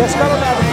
Descaronado.